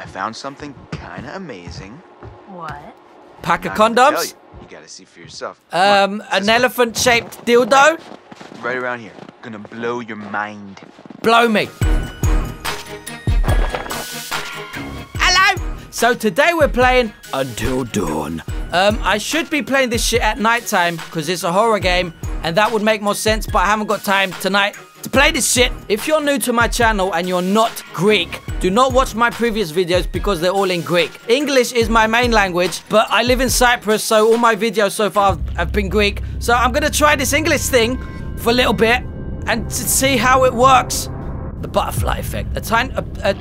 I found something kind of amazing. What? Pack of Not gonna tell condoms? You. you gotta see for yourself. Um, on, an elephant-shaped dildo? Right around here. Gonna blow your mind. Blow me. Hello. So today we're playing Until Dawn. Um, I should be playing this shit at nighttime because it's a horror game, and that would make more sense. But I haven't got time tonight to play this shit. If you're new to my channel and you're not Greek, do not watch my previous videos because they're all in Greek. English is my main language, but I live in Cyprus, so all my videos so far have been Greek. So I'm gonna try this English thing for a little bit and to see how it works. The butterfly effect. A tiny, a, a,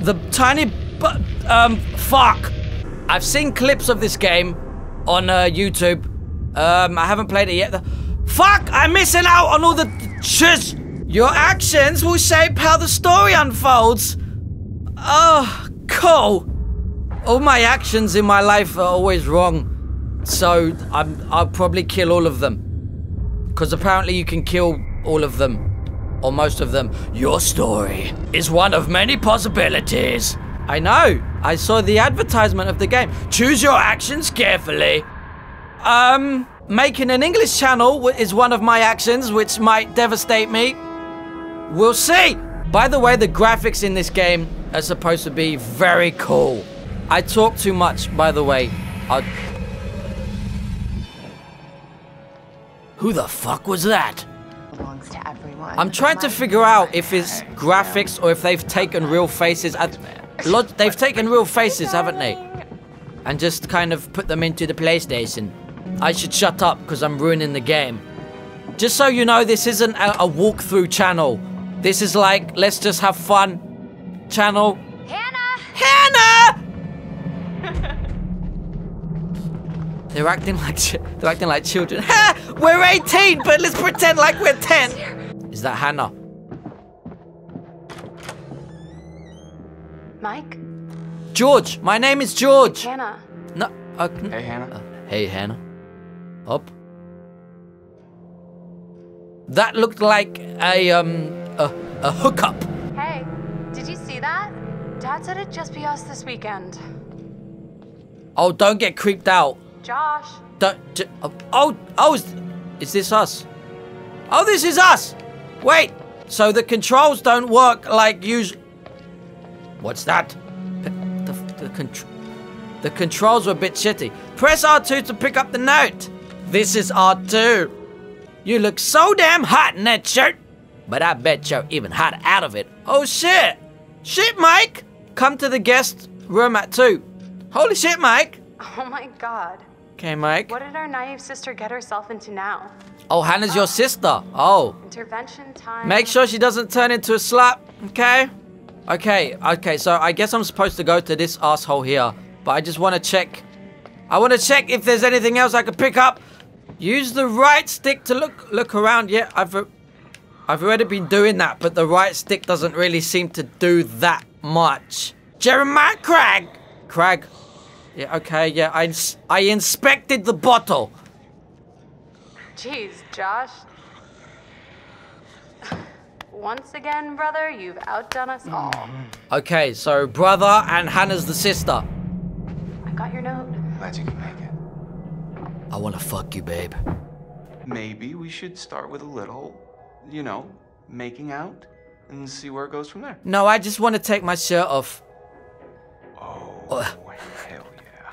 the tiny, but um, fuck. I've seen clips of this game on uh, YouTube. Um, I haven't played it yet. Fuck! I'm missing out on all the shiz. Your actions will shape how the story unfolds. Oh, cool. All my actions in my life are always wrong, so I'm, I'll probably kill all of them. Because apparently you can kill all of them. Or most of them. Your story is one of many possibilities. I know. I saw the advertisement of the game. Choose your actions carefully. Um, making an English channel is one of my actions, which might devastate me. We'll see. By the way, the graphics in this game are supposed to be very cool. I talk too much, by the way. i Who the fuck was that? Belongs to everyone. I'm trying to figure out if it's graphics or if they've taken real faces. They've taken real faces, haven't they? And just kind of put them into the PlayStation. I should shut up because I'm ruining the game. Just so you know, this isn't a, a walkthrough channel. This is like, let's just have fun channel. Hannah! Hannah! they're acting like chi- they're acting like children. Ha! We're 18, but let's pretend like we're 10. Is that Hannah? Mike? George, my name is George. Hannah. No, uh, Hey, Hannah. uh, hey, Hannah. Up. That looked like a um a, a hookup. Hey, did you see that? Dad said it'd just be us this weekend. Oh, don't get creeped out. Josh. Don't. oh, oh, oh, is, is this us? Oh, this is us. Wait. So the controls don't work like usual. What's that? The, the, the, contr- the controls were a bit shitty. Press R2 to pick up the note. This is R2. You look so damn hot in that shirt. But I bet you're even hotter out of it. Oh shit. Shit, Mike. Come to the guest room at 2. Holy shit, Mike. Oh my god. Okay, Mike. What did our naive sister get herself into now? Oh, Hannah's your sister. Oh. Intervention time. Make sure she doesn't turn into a slut, okay? Okay, okay, so I guess I'm supposed to go to this asshole here. But I just want to check. I want to check if there's anything else I could pick up. Use the right stick to look look around. Yeah, I've uh, I've already been doing that, but the right stick doesn't really seem to do that much. Jeremiah Cragg. Cragg. Yeah, okay, yeah. I ins- I inspected the bottle. Jeez, Josh. Once again, brother, you've outdone us all. Okay, so brother and Hannah's the sister. I got your note. Glad you can make it. I want to fuck you, babe. Maybe we should start with a little, you know, making out and see where it goes from there. No, I just want to take my shirt off. Oh, Uh. hell yeah.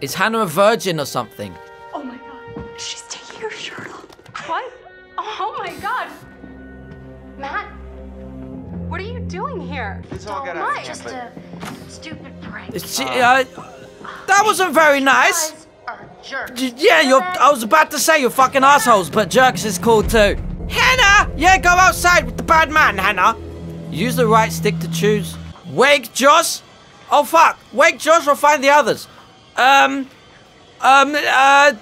Is Hannah a virgin or something? Oh my god. She's taking her shirt off. What? Oh my god. Matt, what are you doing here? It's all got out of hand, but a stupid prank. Is she, uh, that wasn't very nice. are jerks. Yeah, you're. I was about to say you're fucking assholes, but jerks is cool too. Yeah, go outside with the bad man, Hannah. Use the right stick to choose. Wake Josh. Oh fuck, wake Josh or find the others. Um, um, uh,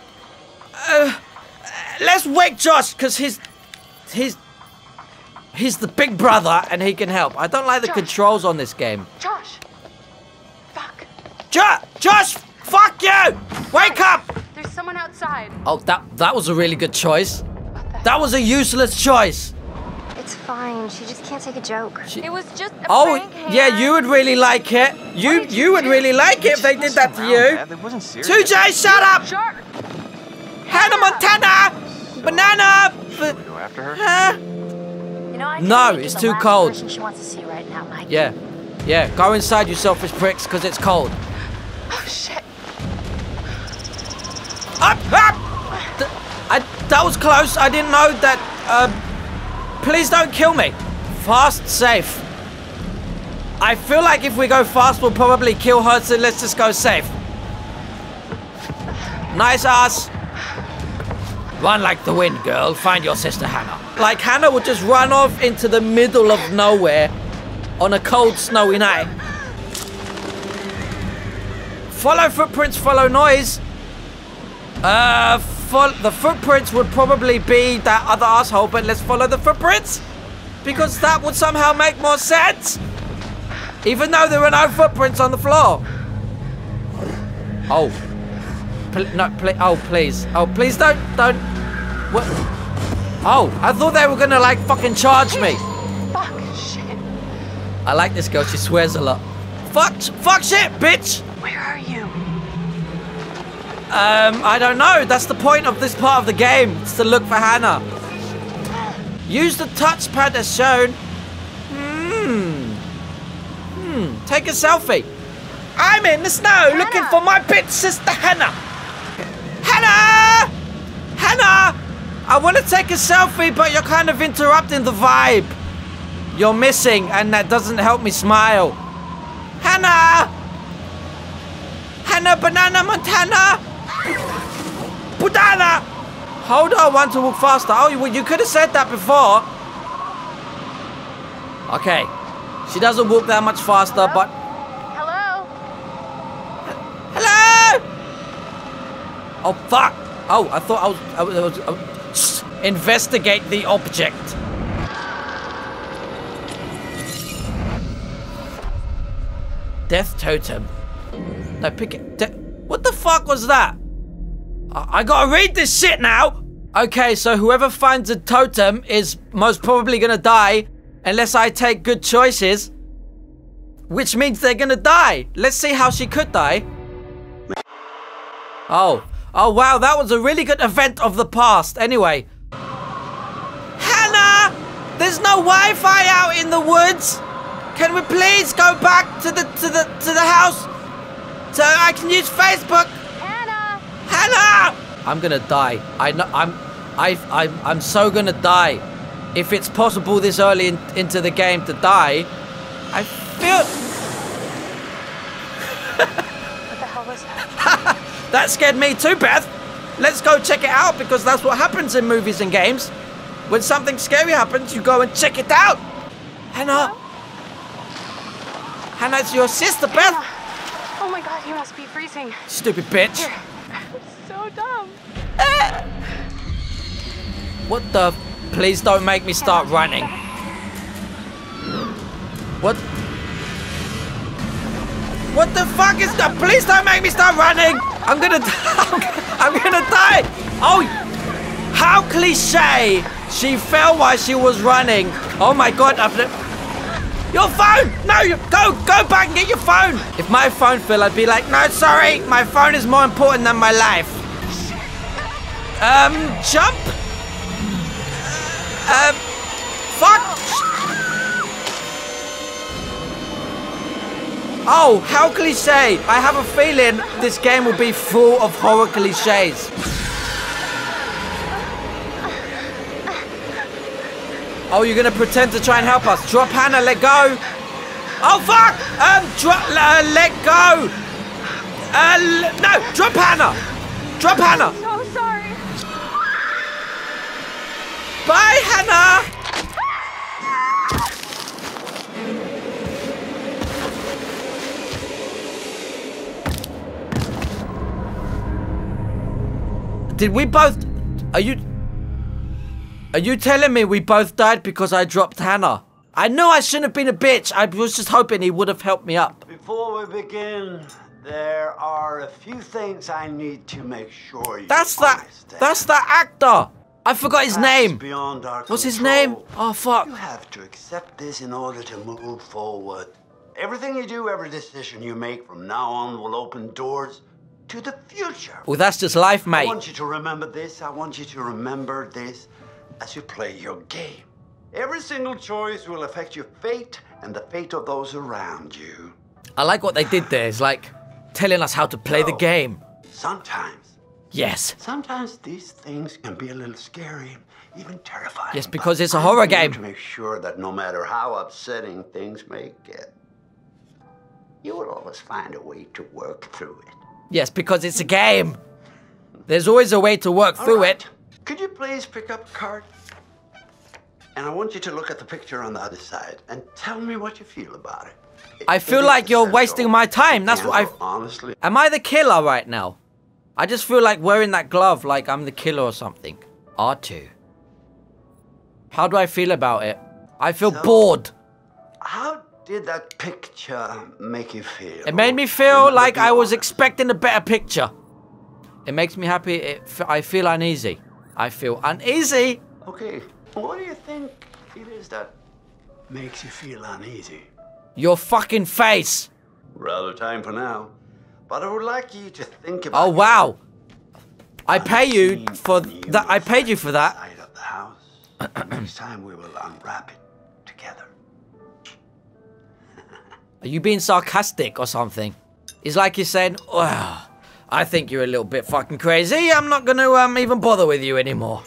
uh let's wake Josh because he's, he's, he's the big brother and he can help. I don't like the Josh. controls on this game. Josh. Fuck. Jo- Josh, fuck you! Wake up! There's someone outside. Oh, that that was a really good choice. What the That was a useless choice. It's fine. She just can't take a joke. It was just a Oh, prank. yeah, Hannah. you would really like it. You you would really like it if they did that to you. That wasn't serious. 2J, shut up! Shark! Hannah Montana! Banana! Should we go after her? Huh? You know, I No, it's too cold. She wants to see right now, Mike. Yeah. Yeah, go inside, you selfish pricks, because it's cold. Oh, shit. Up! Up! That was close. I didn't know that. Um, please don't kill me. Fast, safe. I feel like if we go fast, we'll probably kill her, so let's just go safe. Nice ass. Run like the wind, girl. Find your sister Hannah. Like Hannah would just run off into the middle of nowhere on a cold, snowy night. Follow footprints, follow noise. Uh, fol- the footprints would probably be that other asshole, but let's follow the footprints because that would somehow make more sense. Even though there were no footprints on the floor. Oh, Pl- no, pl- oh please, oh please don't, don't. What? Oh, I thought they were gonna like fucking charge me. Fuck, shit. I like this girl. She swears a lot. Fuck, fuck shit, bitch. Where are you? Um, I don't know. That's the point of this part of the game. It's to look for Hannah. Use the touchpad as shown. Hmm. Hmm. Take a selfie. I'm in the snow looking for my big sister Hannah. Hannah! Hannah! I want to take a selfie, but you're kind of interrupting the vibe. You're missing, and that doesn't help me smile. Hannah! Hannah Banana Montana! Budana! Hold on, I want to walk faster. Oh, you, you could have said that before. Okay. She doesn't walk that much faster, but... Hello? Hello! Oh, fuck! Oh, I thought I was... I was, I was, I was investigate the object. Death totem. No, pick it. De- what the fuck was that? I-, gotta read this shit now! Okay, so whoever finds a totem is most probably gonna die unless I take good choices. Which means they're gonna die. Let's see how she could die. Oh. Oh, wow, that was a really good event of the past. Anyway. Hannah! There's no Wi-Fi out in the woods! Can we please go back to the to the to the house so I can use Facebook? Hannah! Hannah! I'm gonna die. I know. I'm. I. I'm. I'm so gonna die. If it's possible this early in, into the game to die, I feel What the hell was that? that scared me too, Beth. Let's go check it out because that's what happens in movies and games. When something scary happens, you go and check it out. Hannah. Hannah, it's your sister, Beth. Oh my god, you must be freezing. Stupid bitch. Here. Dumb. What the? Please don't make me start running. What? What the fuck is that? Please don't make me start running. I'm gonna. I'm gonna die. Oh, how cliche. She fell while she was running. Oh my god. I've, your phone! No, you go, go back and get your phone. If my phone fell, I'd be like, no, sorry, my phone is more important than my life. Um, jump. Um, fuck. Oh, how cliche! I have a feeling this game will be full of horror cliches. Oh, you're gonna pretend to try and help us. Drop Hannah, let go. Oh, fuck! Um, drop, uh, let go. Uh, no, drop Hannah. Drop Hannah. So sorry. Bye, Hannah. Did we both? Are you? Are you telling me we both died because I dropped Hannah? I know I shouldn't have been a bitch. I was just hoping he would have helped me up. Before we begin, there are a few things I need to make sure you That's that. understand. That's that actor. I forgot his name. What's his name? Oh fuck. You have to accept this in order to move forward. Everything you do, every decision you make from now on will open doors to the future. Well, that's just life, I mate. want you to remember this. I want you to remember this as you play your game. Every single choice will affect your fate and the fate of those around you. I like what they did there. It's like telling us how to play the game. Sometimes, Yes. sometimes these things can be a little scary, even terrifying. Yes, because it's a I'm horror game. To make sure that no matter how upsetting things may get, you will always find a way to work through it. Yes, because it's a game. There's always a way to work All through right. it. Could you please pick up a card? And I want you to look at the picture on the other side and tell me what you feel about it. I feel like you're wasting my time. That's what I- Honestly, Am I the killer right now? I just feel like wearing that glove like I'm the killer or something. R2. How do I feel about it? I feel So- bored. how did that picture make you feel? It made me feel like I was expecting a better picture. It makes me happy. It, f- I feel uneasy. I feel uneasy. Okay, what do you think it is that makes you feel uneasy? Your fucking face. Rather time for now, but I would like you to think about. Oh wow. I pay you for that. I paid you for that. Side of the house. Next time we will unwrap it together. Are you being sarcastic or something? It's like you're saying, well, I think you're a little bit fucking crazy. I'm not gonna um, even bother with you anymore.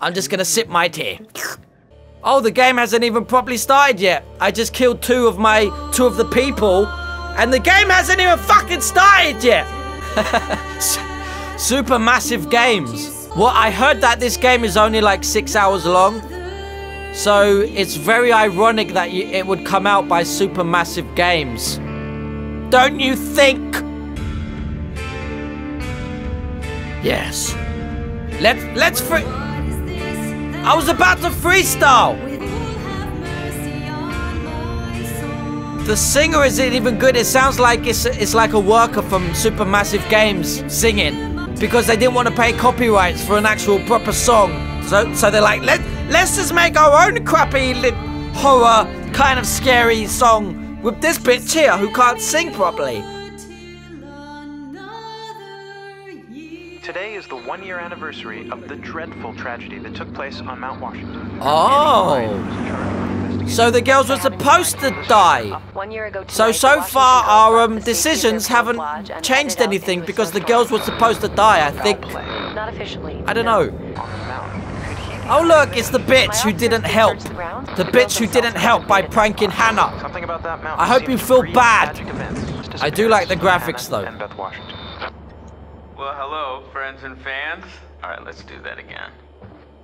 I'm just gonna sip my tea. Oh, the game hasn't even properly started yet. I just killed two of my two of the people, and the game hasn't even fucking started yet. Supermassive Games. Well, I heard that this game is only like six hours long. So it's very ironic that it would come out by Supermassive Games. Don't you think? Yes. Let's, let's free. I was about to freestyle. The singer isn't even good. It sounds like it's it's like a worker from Supermassive Games singing because they didn't want to pay copyrights for an actual proper song. So so they're like, let let's just make our own crappy li- horror kind of scary song with this bitch here who can't sing properly. Today is the one year anniversary of the dreadful tragedy that took place on Mount Washington. Oh. So the girls were supposed to die. So so far our um, decisions haven't changed anything because the girls were supposed to die. I think. I don't know. Oh look, it's the bitch who didn't help. the bitch who didn't help by pranking Hannah. I hope you feel bad. I do like the graphics, though. Well, hello, friends and fans. All right, let's do that again.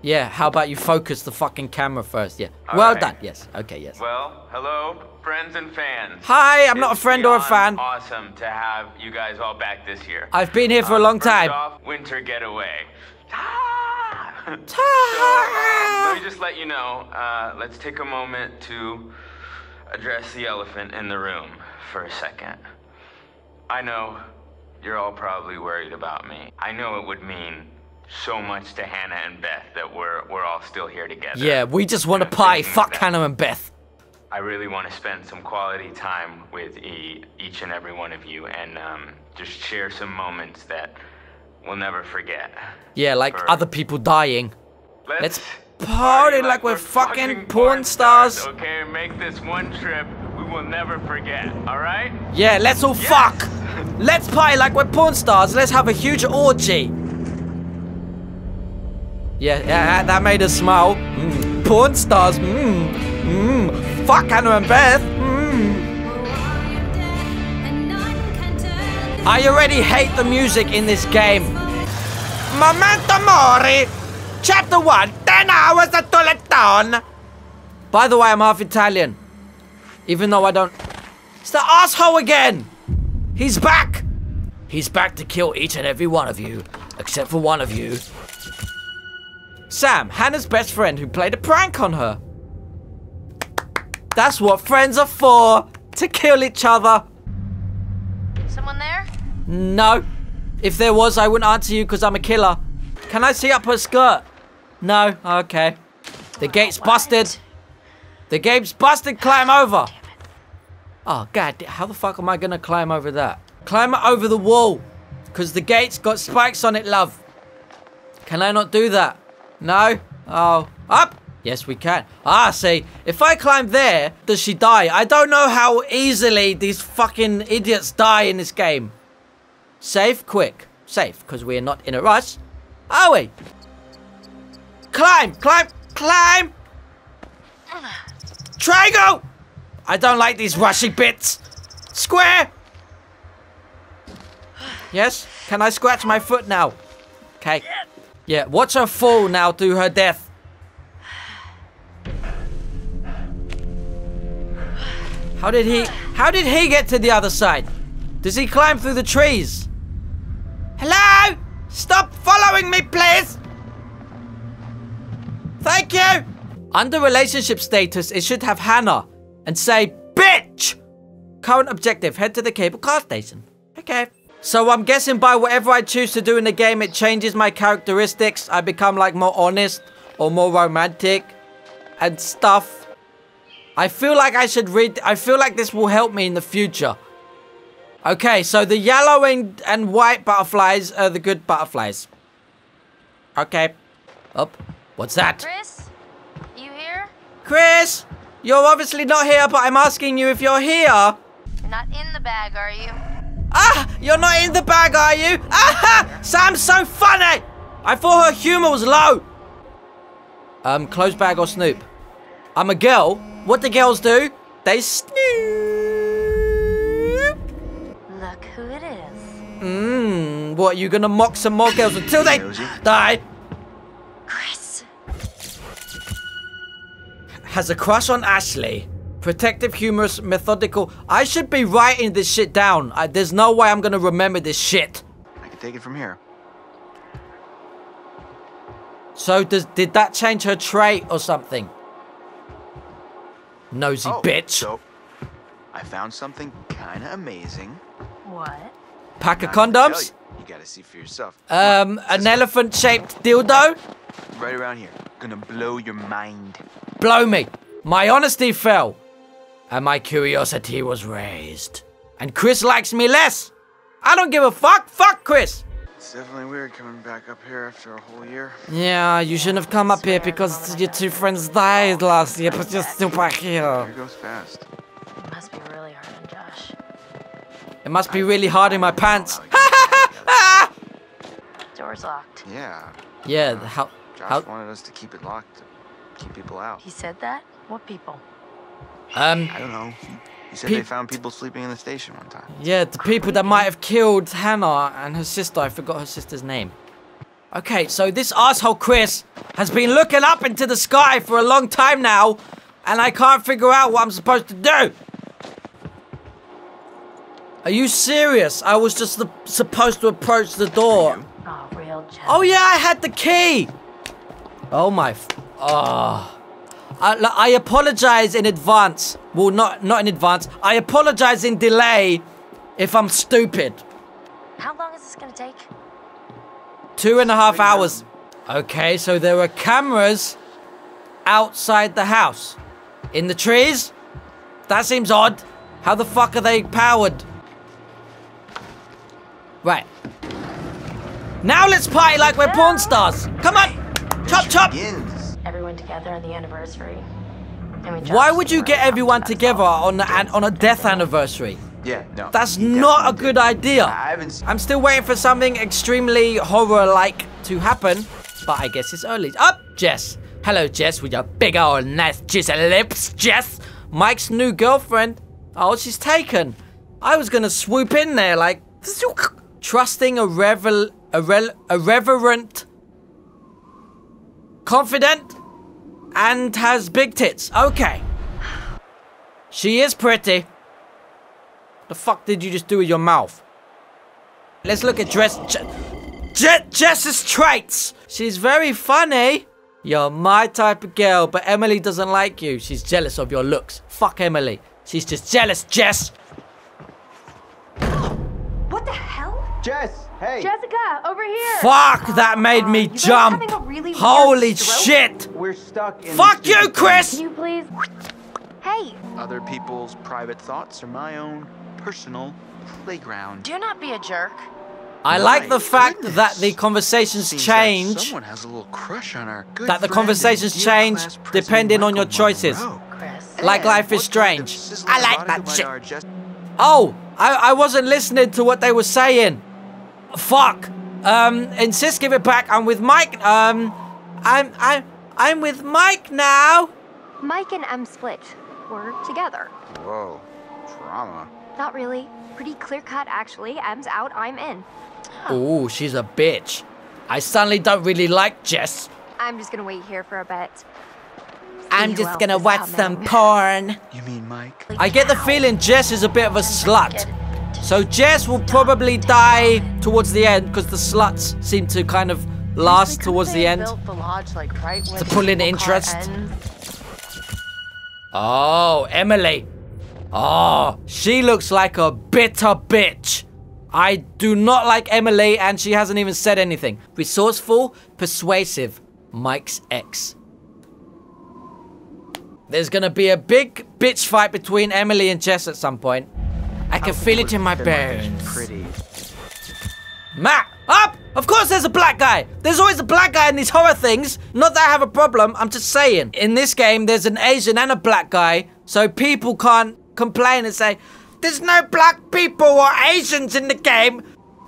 Yeah, how about you focus the fucking camera first? Yeah. All well right. done. Yes. Okay, yes. Well, hello, friends and fans. Hi, I'm not a friend or a fan. Awesome to have you guys all back this year. I've been here for a Um, long first time. Off, winter getaway. So, um, let me just let you know. Uh, let's take a moment to address the elephant in the room for a second. I know you're all probably worried about me. I know it would mean so much to Hannah and Beth that we're we're all still here together. Yeah, we just want to thinking Fuck Hannah and Beth. I really want to spend some quality time with e- each and every one of you and um, just share some moments that we'll never forget. Yeah, like For- other people dying. Let's, Let's party like we're fucking porn stars. Okay, make this one trip we will never forget. All right? Yeah, let's all fuck. Let's party like we're porn stars. Let's have a huge orgy. Yeah, yeah, that made us smile. Mm, porn stars. Mmm. Mmm. Fuck Hannah and Beth. Mmm. I already hate the music in this game. Memento Mori. Chapter 1. 10 hours at Toleton. By the way, I'm half Italian. Even though I don't. It's the asshole again! He's back! He's back to kill each and every one of you, except for one of you. Sam, Hannah's best friend who played a prank on her. That's what friends are for! To kill each other! Someone there? No. If there was, I wouldn't answer you because I'm a killer. Can I see up her skirt? No? Okay. The oh, gate's busted. The gate's busted, climb ah, over. Oh, god, how the fuck am I gonna climb over that? Climb over the wall. Because the gate's got spikes on it, love. Can I not do that? No? Oh, up? Yes, we can. Ah, see, if I climb there, does she die? I don't know how easily these fucking idiots die in this game. Safe, quick. Safe, because we're not in a rush. Are we? Climb, climb, climb! Triangle! I don't like these rushy bits. Square! Yes? Can I scratch my foot now? Okay. Yeah, watch her fall now to her death. How did he... How did he get to the other side? Does he climb through the trees? Hello? Stop following me, please! Thank you! Under relationship status, it should have Hannah and say, Bitch! Current objective, head to the cable car station. Okay. So I'm guessing by whatever I choose to do in the game, it changes my characteristics. I become like more honest or more romantic and stuff. I feel like I should read, I feel like this will help me in the future. Okay, so the yellow and, and white butterflies are the good butterflies. Okay. Up. What's that? Chris? You here? Chris! You're obviously not here, but I'm asking you if you're here. You're not in the bag, are you? Ah! You're not in the bag, are you? Ah! Sam's so funny! I thought her humor was low. Um, clothes bag or Snoop? I'm a girl. What do girls do? They snoop. Look who it is. Mmm, what, you gonna mock some more girls until they die? Chris. Has a crush on Ashley. Protective, humorous, methodical. I should be writing this shit down. I, there's no way I'm gonna remember this shit. I can take it from here. So does did that change her trait or something? Nosy Oh, bitch. So, I found something kind of amazing. What? Pack of Not gonna condoms? You. You gotta see for yourself. Um, an elephant-shaped dildo? Right around here. Gonna blow your mind. Blow me. My honesty fell. And my curiosity was raised. And Chris likes me less. I don't give a fuck. Fuck Chris. It's definitely weird coming back up here after a whole year. Yeah, you shouldn't have come up here because your two friends died last year, but you're still back here. Here goes fast. It must be really hard on Josh. It must be really hard in my pants. Door's locked. Yeah. yeah, how, Josh how, wanted us to keep it locked to keep people out. He said that? What people? Um, I don't know. He, he said Pe- they found people sleeping in the station one time. Yeah, the people that might have killed Hannah and her sister. I forgot her sister's name. Okay, so this asshole Chris has been looking up into the sky for a long time now, and I can't figure out what I'm supposed to do. Are you serious? I was just the, supposed to approach the door. Oh, real Oh yeah, I had the key. Oh my. F- oh. I, l- I apologize in advance. Well, not not in advance. I apologize in delay if I'm stupid. How long is this gonna take? Two and a half hours. Okay, so there are cameras outside the house. In the trees? That seems odd. How the fuck are they powered? Right. Now let's party like we're porn stars. Come on. Chop chop. Begins. Everyone together on the anniversary. I mean, Why would you get everyone together on a, on a death anniversary? Yeah, no. That's not a good did. idea. I haven't seen. I'm still waiting for something extremely horror-like to happen, but I guess it's early. Up, Jess. Hello, Jess, with your big old nice juicy lips, Jess. Mike's new girlfriend. Oh, she's taken. I was gonna swoop in there like, trusting a revel, a rel, a reverent, confident, and has big tits. Okay. She is pretty. The fuck did you just do with your mouth? Let's look at dress. Je- Je- Jess's traits. She's very funny. You're my type of girl, but Emily doesn't like you. She's jealous of your looks. Fuck Emily. She's just jealous, Jess. What the hell? Jess, hey. Jessica, over here. Fuck, that made me You guys jump. really Holy shit. We're stuck in Fuck you, Chris. Can you please? Hey, Other people's private thoughts are my own personal playground. Do not be a jerk. I like the fact goodness. that the conversations Seems change. That someone has a little crush on our good That the conversations change class president depending on your choices. Chris. Like Life is what kind of Strange. I like that shit. Oh, I, I wasn't listening to what they were saying. Fuck. Um, insist, give it back. I'm with Mike. Um, I'm I'm I'm with Mike now. Mike and Em split. We're together. Whoa, drama. Not really. Pretty clear cut, actually. Em's out, I'm in. Ooh, she's a bitch. I suddenly don't really like Jess. I'm just gonna wait here for a bit. I'm just gonna is watch some porn. You mean Mike? I get the feeling Jess is a bit of a slut. So Jess will probably die towards the end because the sluts seem to kind of last towards the end. The lodge like right To pull in interest. Oh, Emily. Oh, she looks like a bitter bitch. I do not like Emily, and she hasn't even said anything. Resourceful, persuasive, Mike's ex. There's gonna be a big bitch fight between Emily and Jess at some point. I can feel it in my bones. Pretty. Matt, up! Of course there's a black guy! There's always a black guy in these horror things. Not that I have a problem, I'm just saying. In this game, there's an Asian and a black guy, so people can't complain and say, there's no black people or Asians in the game.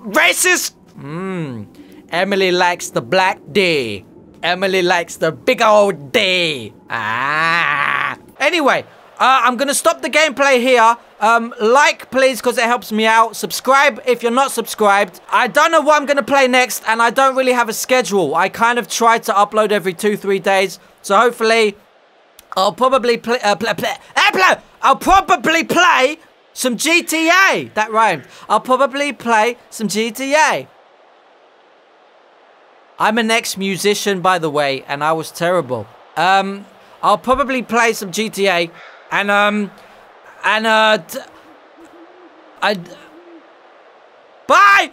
Racist! Hmm. Emily likes the black D. Emily likes the big old D. Ah. Anyway, uh, I'm gonna stop the gameplay here. Um, like, please, because it helps me out. Subscribe if you're not subscribed. I don't know what I'm gonna play next, and I don't really have a schedule. I kind of try to upload every two, three days. So hopefully, I'll probably play. Uh, play, play I'll probably play some GTA. That rhymed. I'll probably play some GTA. I'm an ex-musician, by the way, and I was terrible. Um, I'll probably play some GTA, and um, and uh, I. Bye.